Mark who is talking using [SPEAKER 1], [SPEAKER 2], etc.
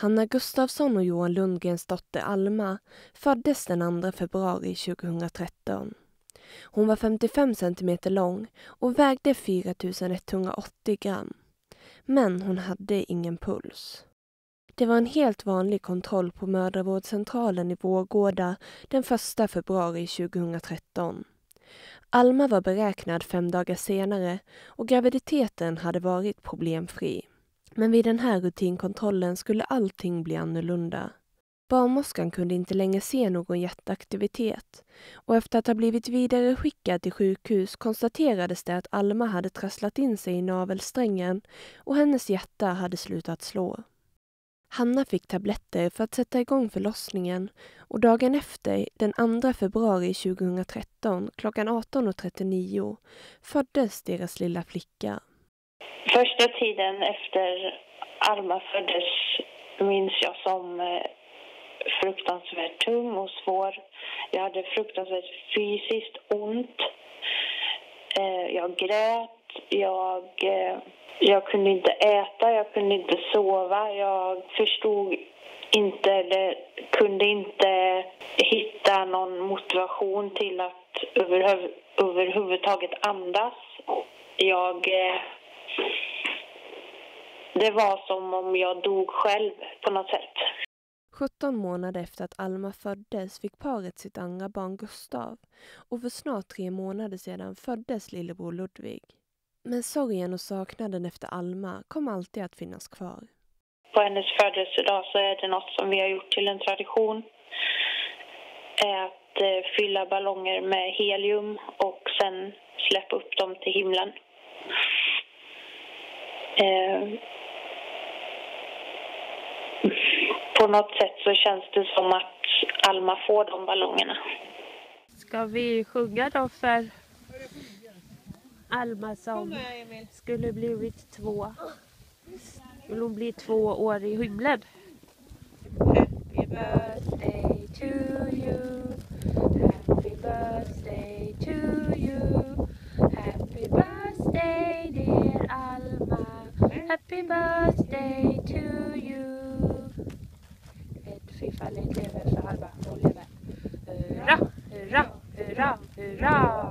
[SPEAKER 1] Hanna Gustafsson och Johan Lundgrens dotter Alma föddes den 2 februari 2013. Hon var 55 centimeter lång och vägde 4 180 gram. Men hon hade ingen puls. Det var en helt vanlig kontroll på mödravårdscentralen i Vårgårda den 1 februari 2013. Alma var beräknad fem dagar senare och graviditeten hade varit problemfri. Men vid den här rutinkontrollen skulle allting bli annorlunda. Barnmorskan kunde inte längre se någon hjärtaktivitet och efter att ha blivit vidare skickad till sjukhus konstaterades det att Alma hade trasslat in sig i navelsträngen och hennes hjärta hade slutat slå. Hanna fick tabletter för att sätta igång förlossningen och dagen efter, den 2 februari 2013, klockan 18.39, föddes deras lilla flicka.
[SPEAKER 2] Första tiden efter Alma föddes minns jag som eh, fruktansvärt tung och svår. Jag hade fruktansvärt fysiskt ont. Eh, jag grät, jag, eh, jag kunde inte äta, jag kunde inte sova. Jag förstod inte eller kunde inte hitta någon motivation till att överhuv överhuvudtaget andas. Jag det var som om jag dog själv på något sätt.
[SPEAKER 1] 17 månader efter att Alma föddes fick paret sitt andra barn Gustav och för snart tre månader sedan föddes lillebror Ludvig. Men sorgen och saknaden efter Alma kom alltid att finnas kvar.
[SPEAKER 2] På hennes födelsedag så är det något som vi har gjort till en tradition. Att eh, fylla ballonger med helium och sen släppa upp dem till himlen. Eh, på något sätt så känns det som att Alma får de ballongerna.
[SPEAKER 3] Ska vi sjunga då för Alma som skulle blivit två? Vill hon bli två år i himlen? Happy birthday to you Happy birthday to you Happy birthday dear Alma Happy birthday to you Ett fyrfaldigt leve för halva. och lever. Hurra, hurra, hurra, hurra!